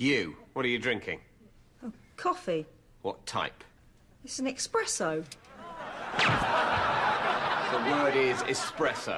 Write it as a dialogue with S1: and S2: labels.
S1: You, what are you drinking?
S2: Oh, coffee.
S1: What type?
S2: It's an espresso.
S1: The word is espresso.